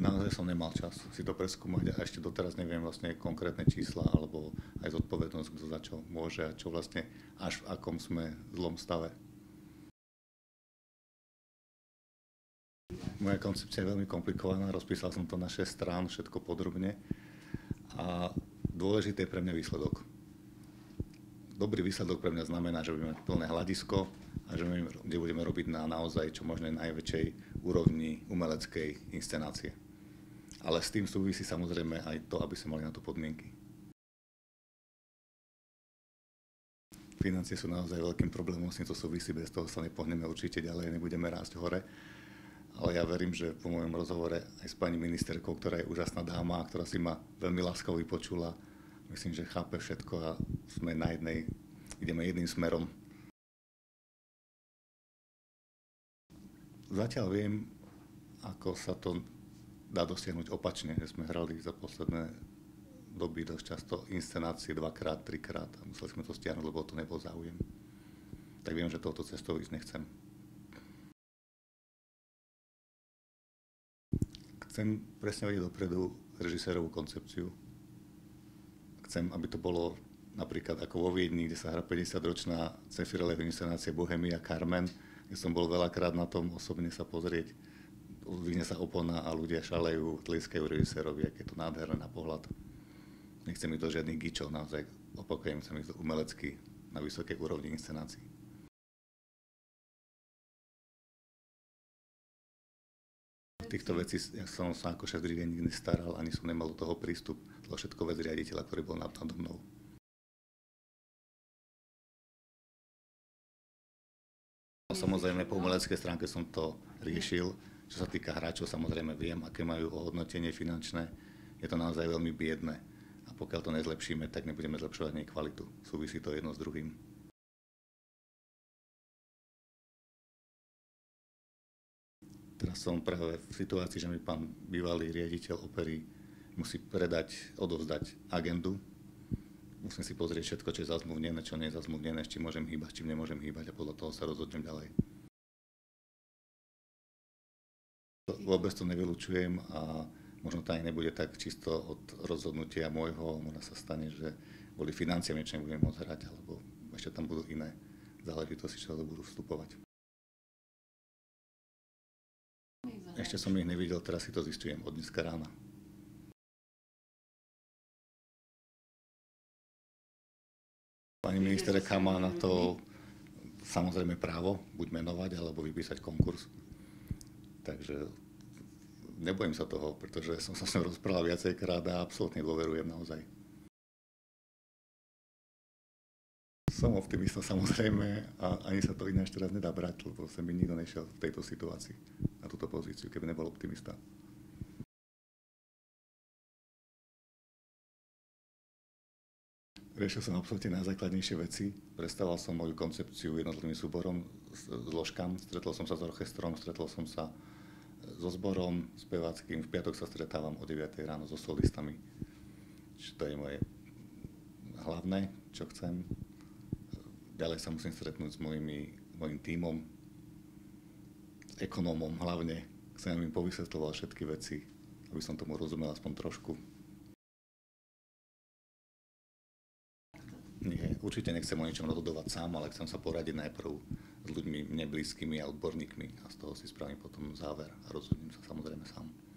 naozaj som nemal čas si to preskúmať a ešte doteraz neviem vlastne konkrétne čísla alebo aj zodpovednosť, kto za čo môže a čo vlastne až v akom sme zlom stave. Moja koncepcia je veľmi komplikovaná, rozpísal som to na 6 strán, všetko podrobne a dôležité je pre mňa výsledok. Dobrý výsledok pre mňa znamená, že budeme mať plné hľadisko a že budeme, kde budeme robiť na naozaj čo možno najväčšej úrovni umeleckej inscenácie. Ale s tým súvisí samozrejme aj to, aby sme mali na to podmienky. Financie sú naozaj veľkým problémom, s tým to súvisí, bez toho sa nepohneme určite ďalej, nebudeme rásť hore. Ale ja verím, že po mojom rozhovore aj s pani ministerkou, ktorá je úžasná dáma, ktorá si ma veľmi láskavo vypočula, myslím, že chápe všetko a sme na jednej, ideme jedným smerom. Zatiaľ viem, ako sa to dá dosiahnuť opačne, že sme hrali za posledné doby dosť často inscenácie dvakrát, trikrát a museli sme to stiahnuť, lebo to nebol záujem. Tak viem, že touto cestou ísť nechcem. Chcem presne vedieť dopredu režisérovú koncepciu. Chcem, aby to bolo napríklad ako vo Viedni, kde sa hrá 50-ročná Cefireleva inscenácia Bohemia Carmen, kde som bol veľakrát na tom osobne sa pozrieť. Vyhne sa opona a ľudia šalejú, tliskajú režisérovi, aké je to nádherné na pohľad. Nechcem mi to žiadny gičov, naozaj opakujem, chcem mi to umelecky na vysokej úrovni inscenácií. Týchto vecí ja som sa ako šéf nikdy nestaral, ani som nemal do toho prístup. To všetko vec riaditeľa, ktorý bol nad mnou. Samozrejme, po umeleckej stránke som to riešil. Čo sa týka hráčov, samozrejme viem, aké majú ohodnotenie finančné. Je to naozaj veľmi biedné pokiaľ to nezlepšíme, tak nebudeme zlepšovať nej kvalitu. Súvisí to jedno s druhým. Teraz som práve v situácii, že mi pán bývalý riaditeľ opery musí predať, odovzdať agendu. Musím si pozrieť všetko, čo je zazmluvnené, čo nie je zazmluvnené, s čím môžem hýbať, čím nemôžem hýbať a podľa toho sa rozhodnem ďalej. Vôbec to nevylučujem a možno to ani nebude tak čisto od rozhodnutia môjho, možno sa stane, že boli financiami niečo nebudem môcť hrať, alebo ešte tam budú iné záležitosti, čo to budú vstupovať. Ešte som ich nevidel, teraz si to zistujem od dneska rána. Pani ministerka má na to samozrejme právo buď menovať, alebo vypísať konkurs. Takže nebojím sa toho, pretože som sa s ňou rozprával viacejkrát a absolútne dôverujem naozaj. Som optimista samozrejme a ani sa to ináč teraz nedá brať, lebo sa mi nikto nešiel v tejto situácii na túto pozíciu, keby nebol optimista. Riešil som absolútne najzákladnejšie veci. Predstavoval som moju koncepciu jednotlivým súborom, zložkám. Stretol som sa s orchestrom, stretol som sa so zborom speváckým. V piatok sa stretávam o 9 ráno so solistami. Čiže to je moje hlavné, čo chcem. Ďalej sa musím stretnúť s mojimi, mojim tímom, s ekonómom hlavne. Chcem im povysvetľovať všetky veci, aby som tomu rozumel aspoň trošku. Nie, určite nechcem o ničom rozhodovať sám, ale chcem sa poradiť najprv s ľuďmi mne blízkymi a odborníkmi a z toho si spravím potom záver a rozhodnem sa samozrejme sám.